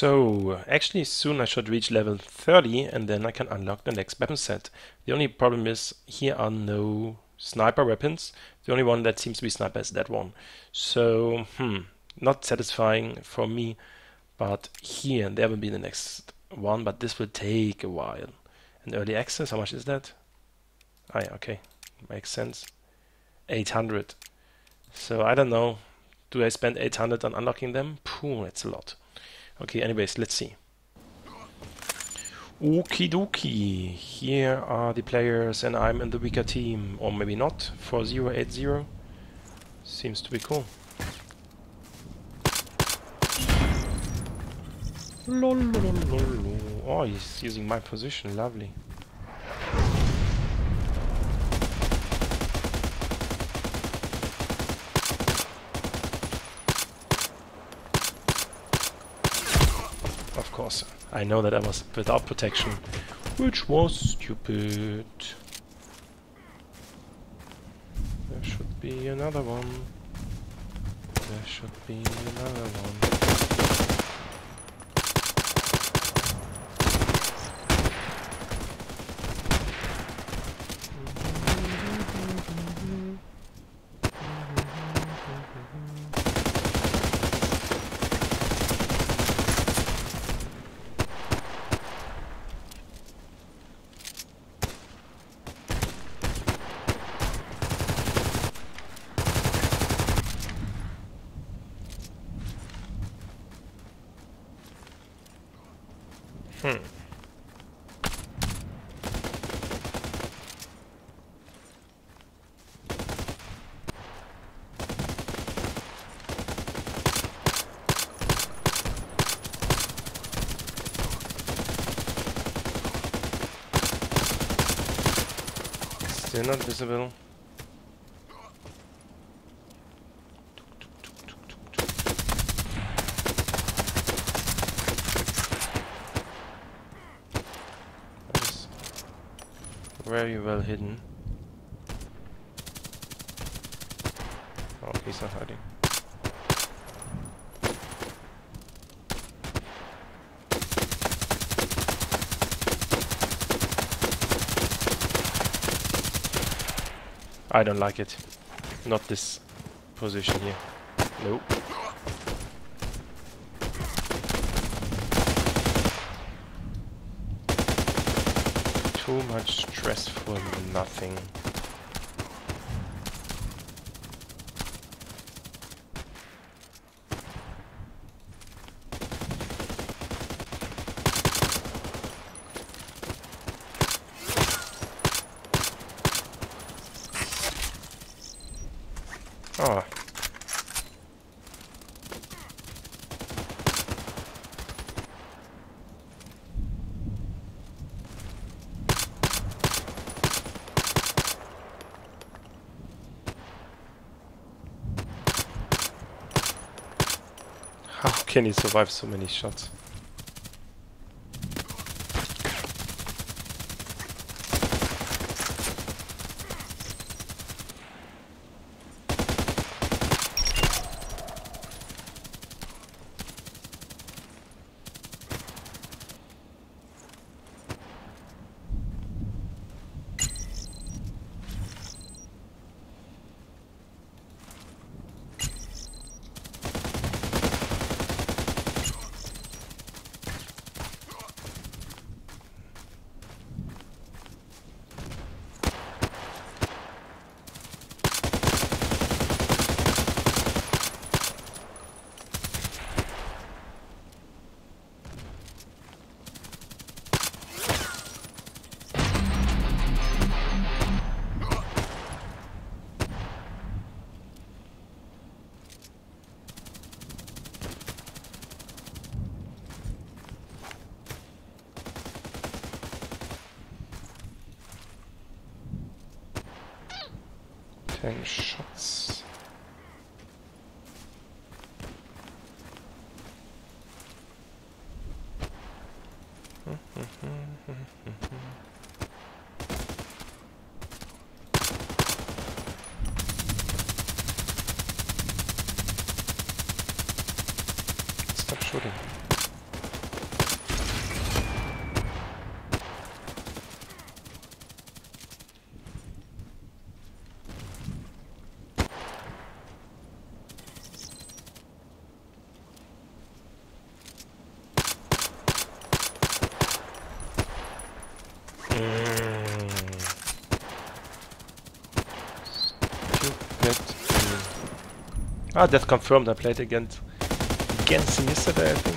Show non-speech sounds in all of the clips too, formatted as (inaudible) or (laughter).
So, actually soon I should reach level 30 and then I can unlock the next weapon set. The only problem is here are no sniper weapons. The only one that seems to be sniper is that one. So, hmm, not satisfying for me. But here, there will be the next one, but this will take a while. And early access, how much is that? Ah, yeah, okay, makes sense. 800. So I don't know. Do I spend 800 on unlocking them? Pooh, that's a lot. Okay, anyways, let's see. Okie dokie. Here are the players and I'm in the weaker team. Or maybe not. 4080. Seems to be cool. Oh, he's using my position. Lovely. I know that I was without protection, which was stupid. There should be another one. There should be another one. Still not visible. very well hidden. Oh, he's not hiding. I don't like it. Not this position here. Nope. too much stress for nothing. Oh, How can he survive so many shots? Ten shots. Stop shooting. Ah, that's confirmed. I played against against him yesterday, I think.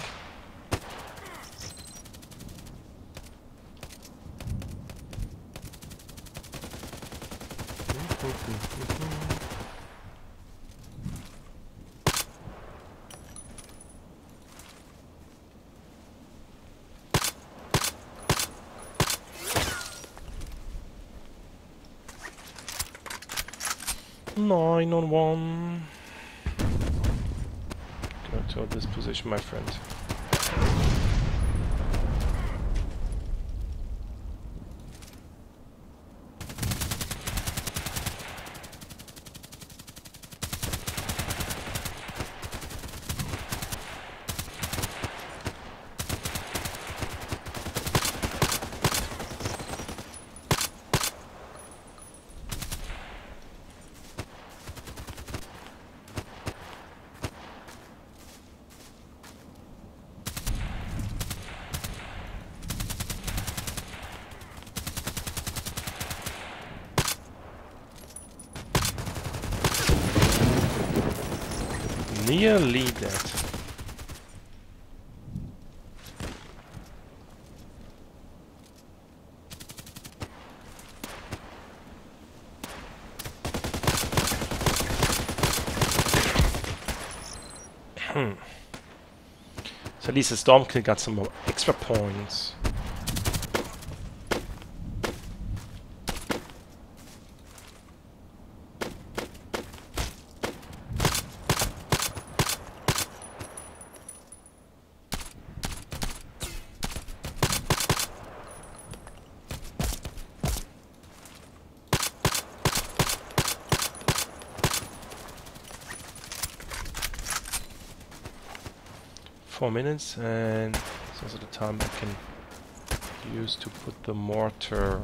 Nine on one. Go to this position, my friend. Nearly dead. Hmm. So at least the storm kill got some extra points. Four minutes and it's also the time I can use to put the mortar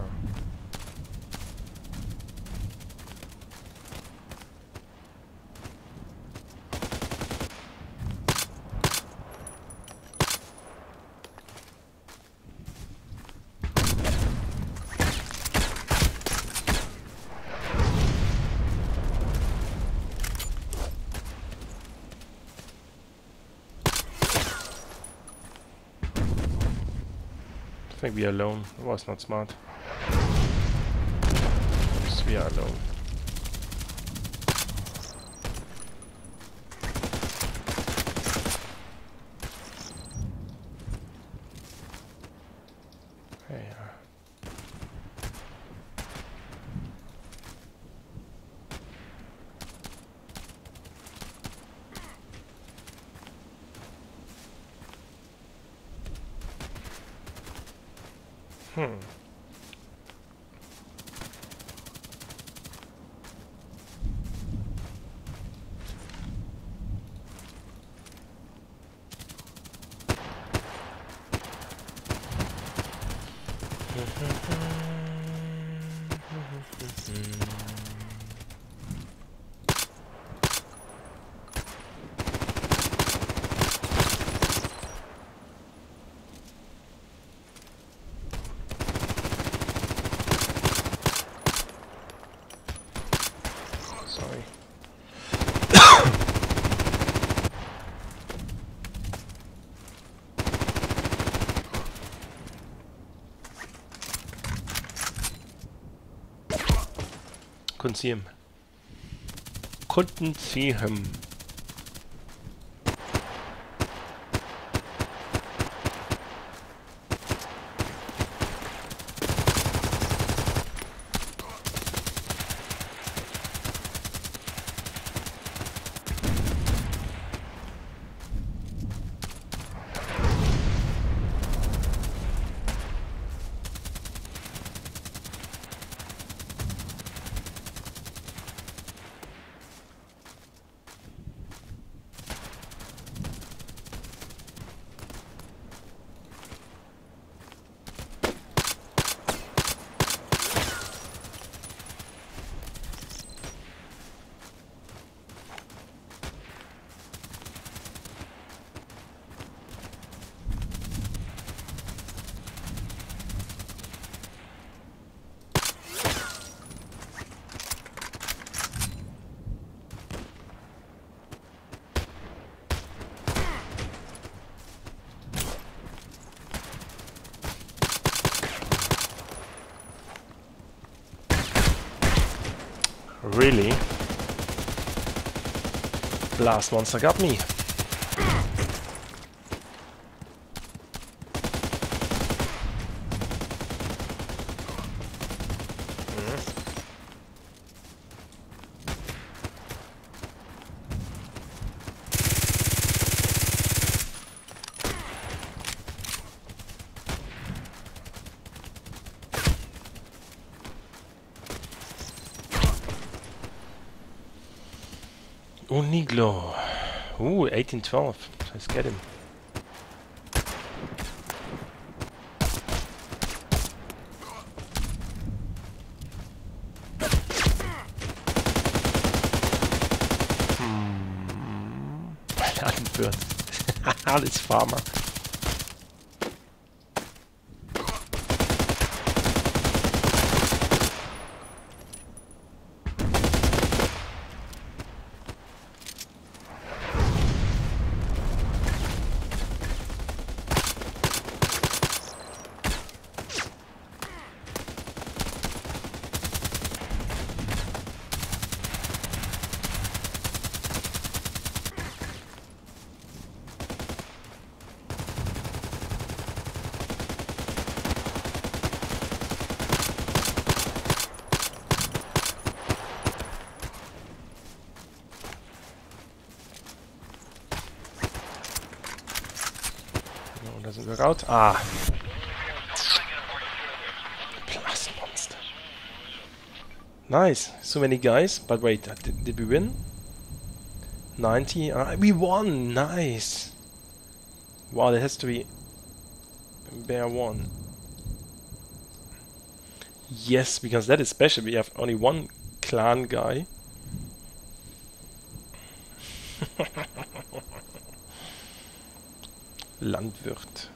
I think we are alone. It was not smart. Yes, we are alone. Hmm. Sorry. Couldn't see really. Blast monster got me. Uniglo. Ooh, 1812. Let's get him. Hmm. Landwirt. (laughs) Alles Farmer. Out. Ah. Monster. Nice. So many guys. But wait, did, did we win? 90. Ah, we won. Nice. Wow, that has to be bear one. Yes, because that is special. We have only one clan guy. (laughs) Landwirt.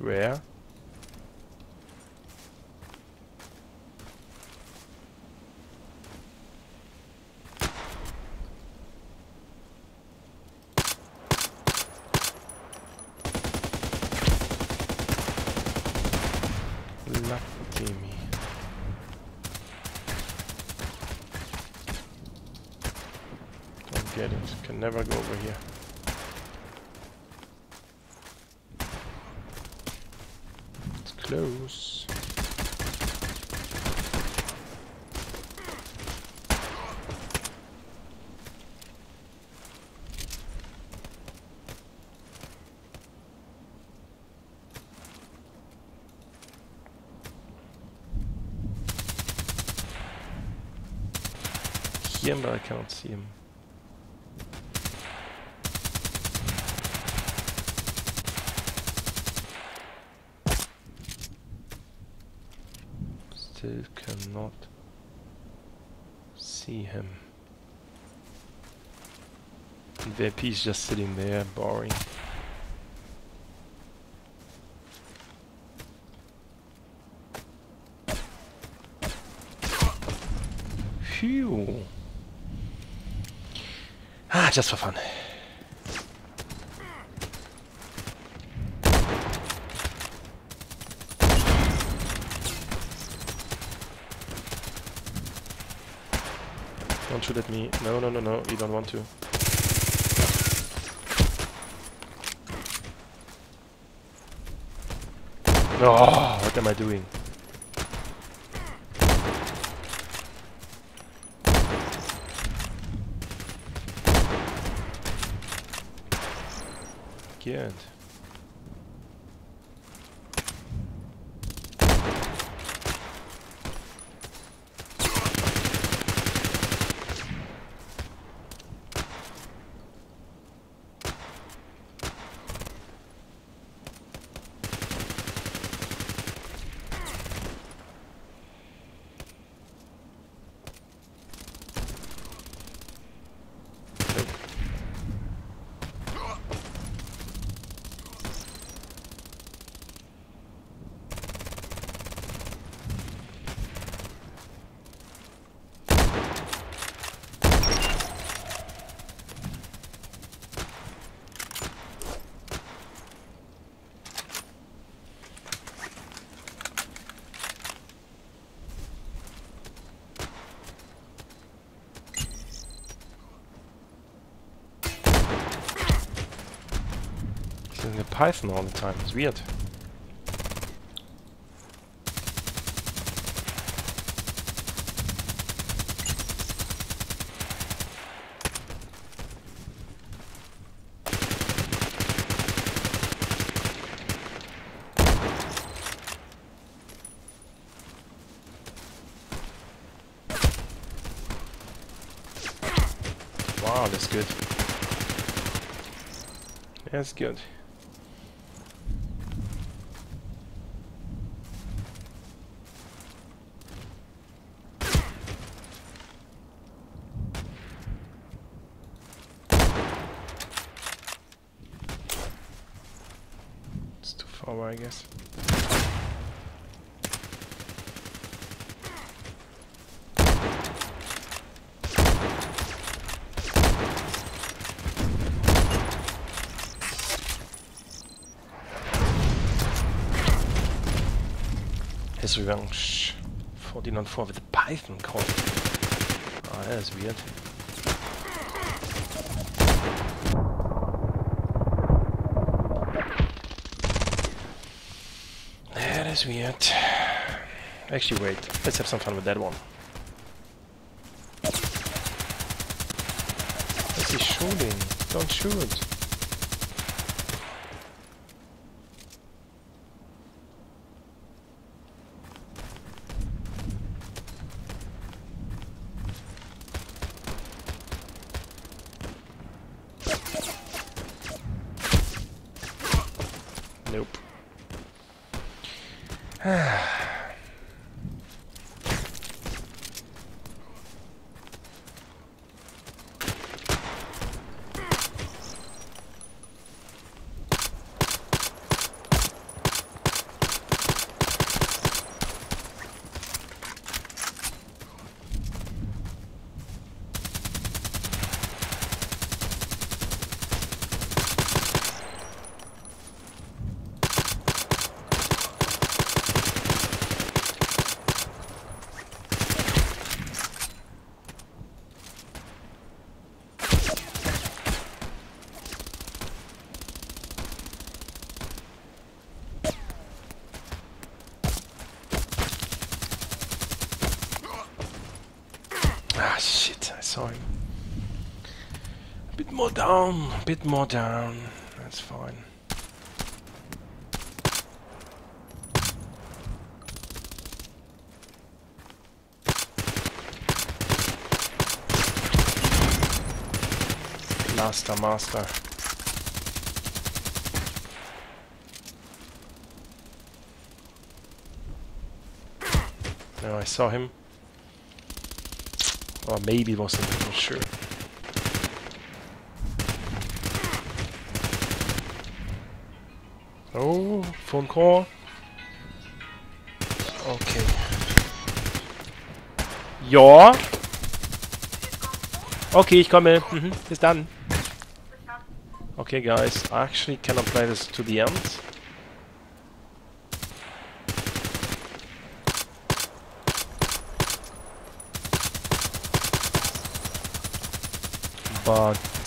Where? Lucky me. Don't get it. Can never go over here. It's close. Here, but I cannot see him. Still cannot see him. VP is just sitting there, boring. Phew. Ah, just for fun. Don't shoot at me. No, no, no, no. You don't want to. Oh, what am I doing? Good. Python all the time. It's weird. Wow, that's good. That's good. Too far I guess. His revenge. 14 on 4 with the Python call. Ah, that is weird. That is weird. Actually, wait. Let's have some fun with that one. What's he shooting? Don't shoot. Nope. Ah, Ah, shit, I saw him. A bit more down, a bit more down. That's fine. Master, master. No, I saw him. Or maybe it was him, I'm not sure. Oh, phone call. Okay. Ja. Okay, ich komme. Mhm, bis dann. Okay, guys, I actually cannot play this to the end.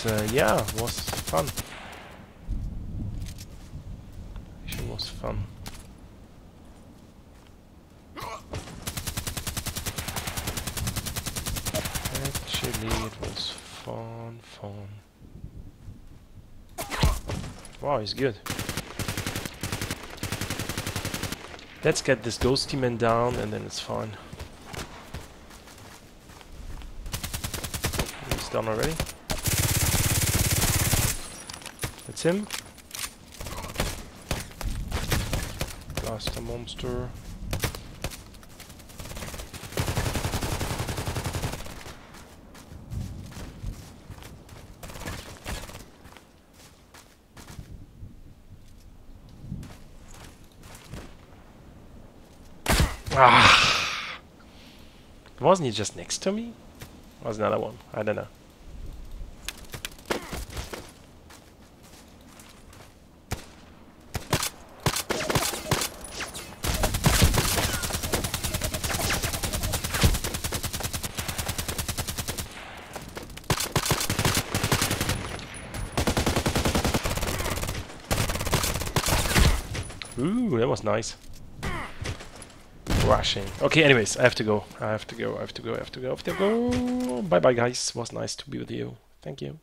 Uh, yeah, it was fun. It was fun. Actually, it was fun, fun. Wow, he's good. Let's get this ghosty man down and then it's fine. He's done already. Him. Blaster monster. Ah! Wasn't he just next to me? Was another one? I don't know. Nice. Rushing. Okay, anyways, I have to go. I have to go. I have to go. I have to go. I have to go. Bye bye, guys. Was nice to be with you. Thank you.